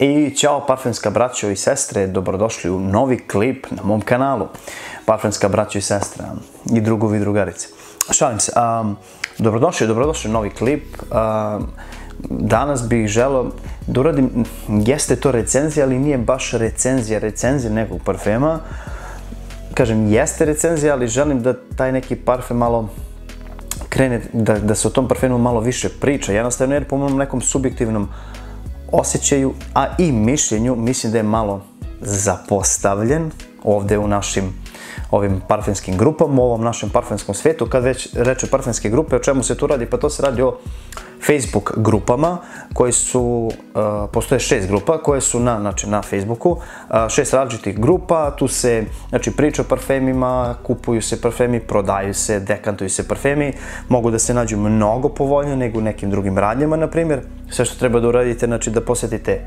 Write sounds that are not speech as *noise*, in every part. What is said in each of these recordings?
I ćao parfemska braćo i sestre, dobrodošli u novi klip na mom kanalu. Parfemska braćo i sestra i drugovi i drugarice. Šalim se, um, dobrodošli, dobrodošli u novi klip. Um, danas bih želeo da uradim, jeste to recenzija, ali nije baš recenzija, recenzija nekog parfema. Kažem, jeste recenzija, ali želim da taj neki parfem malo krene, da, da se o tom parfemu malo više priča. Jednostavno, jer po mom nekom subjektivnom osjećaju, a i mišljenju, mislim da je malo zapostavljen ovde u našim ovim parfemskim grupama, u ovom našem parfemskom svetu. Kad već reče parfemske grupe, o čemu se tu radi? Pa to se radi o Facebook grupama koji su, uh, postoje šest grupa koje su na, znači, na Facebooku, uh, šest različitih grupa, tu se znači, priča o parfemima, kupuju se parfemi, prodaju se, dekantuju se parfemi, mogu da se nađu mnogo povoljnije nego u nekim drugim radnjama, na primjer. Sve što treba da uradite, znači da posetite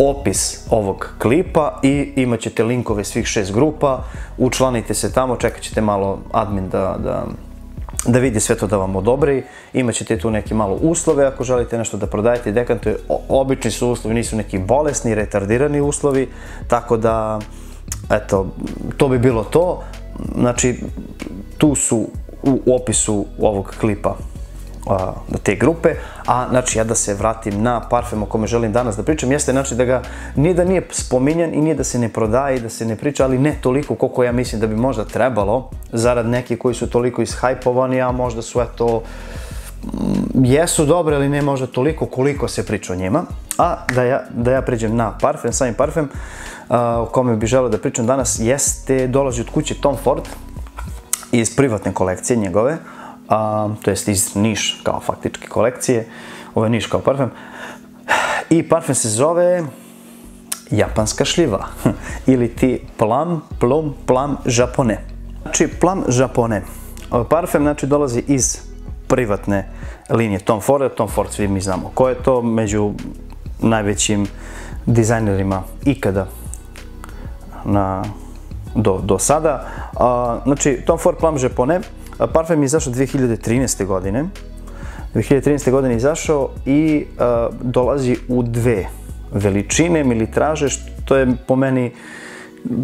opis ovog klipa i imat ćete linkove svih šest grupa, učlanite se tamo, čekat ćete malo admin da, da da vidi sve to da vam odobri, imaćete tu neke malo uslove ako želite nešto da prodajete dekantuje. Obični su uslovi, nisu neki bolesni, retardirani uslovi, tako da, eto, to bi bilo to. Znači, tu su u opisu ovog klipa a, te grupe, a znači ja da se vratim na parfem o kome želim danas da pričam, jeste znači da ga nije da nije spominjan i nije da se ne prodaje i da se ne priča, ali ne toliko koliko ja mislim da bi možda trebalo, zarad neki koji su toliko ishajpovani, a možda su eto mm, jesu dobre, ali ne možda toliko koliko se priča o njima. A da ja, da ja pređem na parfem, sami parfem, o kome bih želeo da pričam danas, jeste, dolazi od kuće Tom Ford iz privatne kolekcije njegove, a, to jest iz Niš kao faktički kolekcije, ovo je Niš kao parfem. I parfem se zove japanska šljiva *laughs* ili ti Plum, Plum, Plum Japone. Znači Plum Japone. Parfem znači dolazi iz privatne linije Tom Ford, Tom Ford svi mi znamo ko je to među najvećim dizajnerima ikada na, do, do sada. A, znači Tom Ford Plum Japone Parfem je izašao 2013. godine. 2013. godine je izašao i uh, dolazi u dve veličine, militraže, što je po meni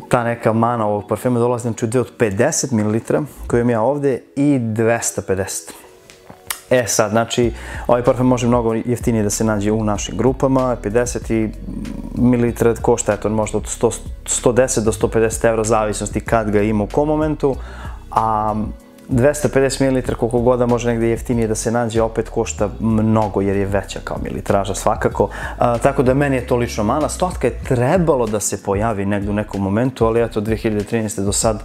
ta neka mana ovog parfema dolazi znači u dve od 50 ml, koju imam ja ovde, i 250. E sad, znači, ovaj parfem može mnogo jeftinije da se nađe u našim grupama, 50 ml košta, eto, možda od 100, 110 do 150 evra, zavisnosti kad ga ima u kom momentu, a 250 ml koliko god da može negde jeftinije da se nađe, opet košta mnogo jer je veća kao militraža svakako. Tako da meni je to lično mana. Stotka je trebalo da se pojavi negde u nekom momentu, ali eto 2013. do sad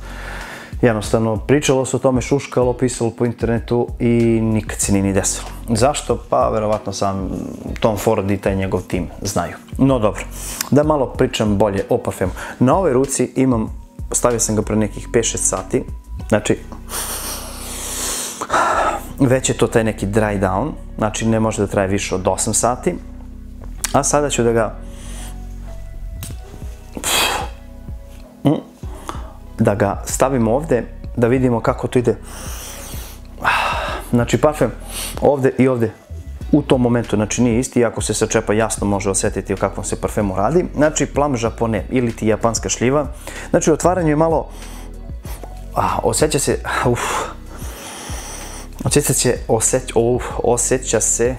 jednostavno pričalo se o tome, šuškalo, pisalo po internetu i nikad se ni desilo. Zašto? Pa verovatno sam Tom Ford i taj njegov tim znaju. No dobro, da malo pričam bolje o parfemu. Na ovoj ruci imam, stavio sam ga pre nekih 5-6 sati, znači već je to taj neki dry down, znači ne može da traje više od 8 sati. A sada ću da ga da ga stavimo ovde, da vidimo kako to ide. Znači parfem ovde i ovde u tom momentu, znači nije isti, ako se sačepa jasno može osetiti o kakvom se parfemu radi. Znači plam japone ili ti japanska šljiva. Znači otvaranje je malo, a, osjeća se, uf, Osjeća, će, osjeć, oh, osjeća se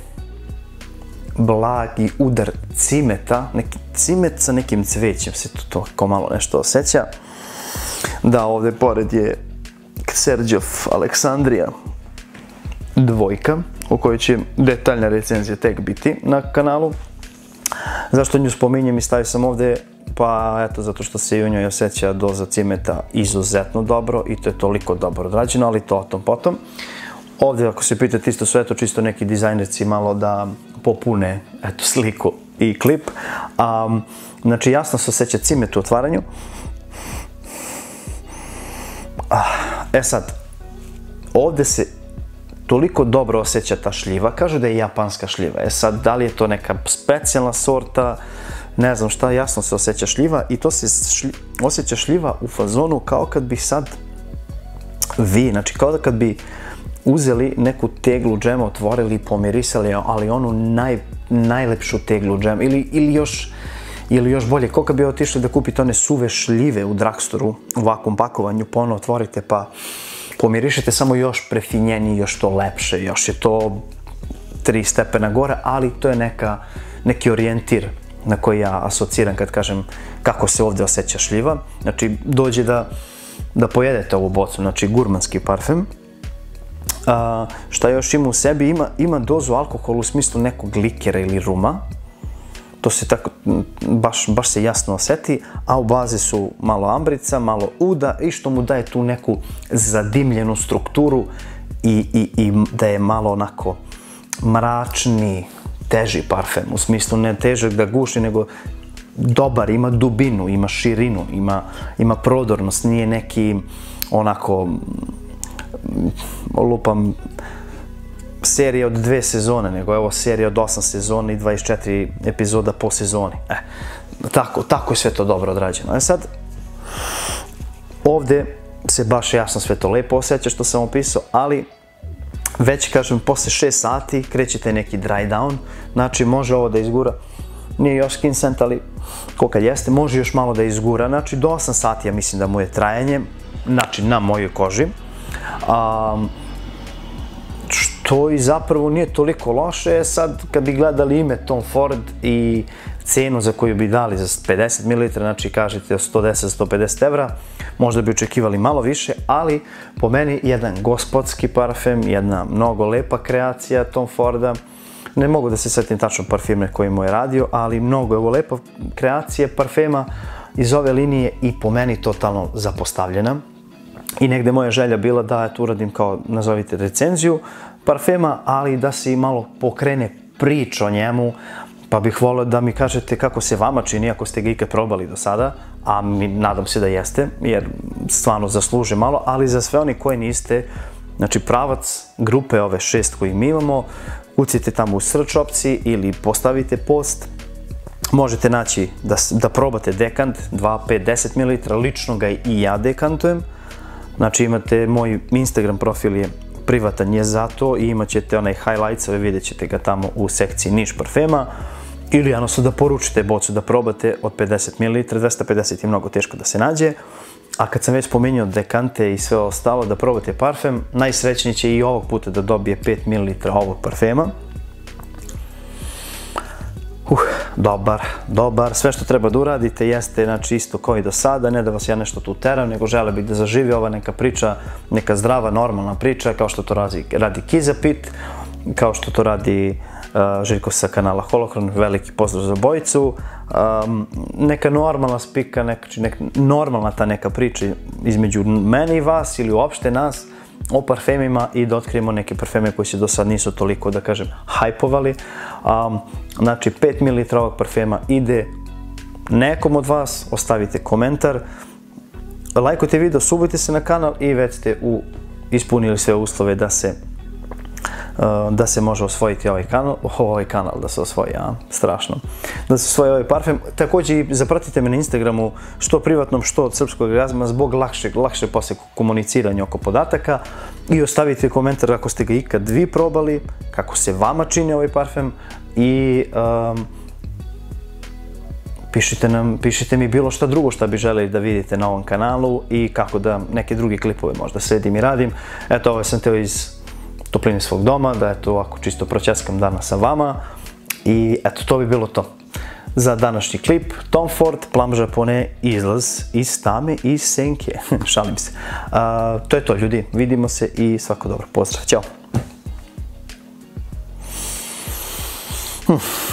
blagi udar cimeta, neki cimet sa nekim cvećem se tu to malo nešto osjeća. Da, ovde pored je Serđov Aleksandrija dvojka, u kojoj će detaljna recenzija tek biti na kanalu. Zašto nju spominjem i stavio sam ovde? Pa eto, zato što se i u njoj osjeća doza cimeta izuzetno dobro i to je toliko dobro odrađeno, ali to o tom potom. Ovde, ako se pitate isto sve to, čisto neki dizajnerci malo da popune eto, sliku i klip. Um, znači, jasno se osjeća cimet u otvaranju. Ah, e sad, ovde se toliko dobro osjeća ta šljiva, kažu da je japanska šljiva. E sad, da li je to neka specijalna sorta, ne znam šta, jasno se osjeća šljiva i to se šlji, osjeća šljiva u fazonu kao kad bi sad vi, znači kao da kad bi uzeli neku teglu džema, otvorili i pomirisali, ali onu naj, najlepšu teglu džema ili, ili još Ili još bolje, koliko bi otišli da kupite one suve šljive u drugstoru u ovakvom pakovanju, ponovo otvorite pa pomirišete samo još prefinjenije, još to lepše, još je to tri stepena gore, ali to je neka, neki orijentir na koji ja asociram kad kažem kako se ovde osjeća šljiva. Znači, dođe da, da pojedete ovu bocu, znači gurmanski parfem. A, šta još ima u sebi? Ima, ima dozu alkohola u smislu nekog likera ili ruma. To se tako, baš, baš se jasno oseti, a u bazi su malo ambrica, malo uda i što mu daje tu neku zadimljenu strukturu i, i, i da je malo onako mračni, teži parfem, u smislu ne težak da guši, nego dobar, ima dubinu, ima širinu, ima, ima prodornost, nije neki onako lupam serija od dve sezone, nego evo serija od osam sezona i 24 epizoda po sezoni. E, tako, tako je sve to dobro odrađeno. E sad, ovde se baš jasno sve to lepo osjeća što sam opisao, ali već kažem posle 6 sati krećete neki dry down, znači može ovo da izgura, nije još skin scent, ali koliko jeste, može još malo da izgura, znači do 8 sati ja mislim da mu je trajanje, znači na mojoj koži. Što i zapravo nije toliko loše, sad kad bi gledali ime Tom Ford i cenu za koju bi dali za 50 ml, znači kažete 110-150 evra, možda bi očekivali malo više, ali po meni jedan gospodski parfem, jedna mnogo lepa kreacija Tom Forda, ne mogu da se setim tačno parfime koji mu je radio, ali mnogo je ovo lepa kreacija parfema iz ove linije i po meni totalno zapostavljena. I negde moja želja bila da tu uradim kao, nazovite, recenziju parfema, ali da se i malo pokrene priča o njemu, pa bih volio da mi kažete kako se vama čini ako ste ga ikad probali do sada, a mi nadam se da jeste, jer stvarno zasluže malo, ali za sve oni koji niste, znači pravac grupe ove šest koji mi imamo, ucite tamo u search opciji ili postavite post, možete naći da, da probate dekant 2, 5, 10 ml, lično ga i ja dekantujem, znači imate moj Instagram profil je privatan je za to i imat ćete onaj highlights-ove, vidjet ćete ga tamo u sekciji niš parfema ili jednostavno da poručite bocu da probate od 50 ml, 250 je mnogo teško da se nađe. A kad sam već pomenio dekante i sve ostalo da probate parfem, najsrećniji će i ovog puta da dobije 5 ml ovog parfema. Uh, dobar, dobar. Sve što treba da uradite jeste znači, isto kao i do sada, ne da vas ja nešto tu teram, nego žele bih da zaživi ova neka priča, neka zdrava, normalna priča, kao što to radi, radi Kizapit, kao što to radi uh, Željko sa kanala Holokron, veliki pozdrav za bojicu. Um, neka normalna spika, neka, neka, normalna ta neka priča između mene i vas ili uopšte nas o parfemima i da otkrijemo neke parfeme koji se do sad nisu toliko, da kažem, hajpovali. Znači, 5 ml ovog parfema ide nekom od vas, ostavite komentar, lajkujte video, subujte se na kanal i već ste u, ispunili sve uslove da se da se može osvojiti ovaj kanal, ovaj kanal da se osvoji, a, strašno. Da se osvoji ovaj parfem. Takođe i zapratite me na Instagramu, što privatnom, što od srpskog razma, zbog lakše, lakše posle komuniciranja oko podataka i ostavite komentar ako ste ga ikad vi probali, kako se vama čini ovaj parfem i um, pišite, nam, pišite mi bilo šta drugo šta bi želeli da vidite na ovom kanalu i kako da neke druge klipove možda sedim i radim. Eto, ovo sam teo iz topline svog doma, da eto ovako čisto proćaskam dana sa vama i eto to bi bilo to. Za današnji klip Tom Ford, Plam Žapone, izlaz iz tame i senke. *laughs* Šalim se. To je to ljudi, vidimo se i svako dobro. Pozdrav, ćao. Hm.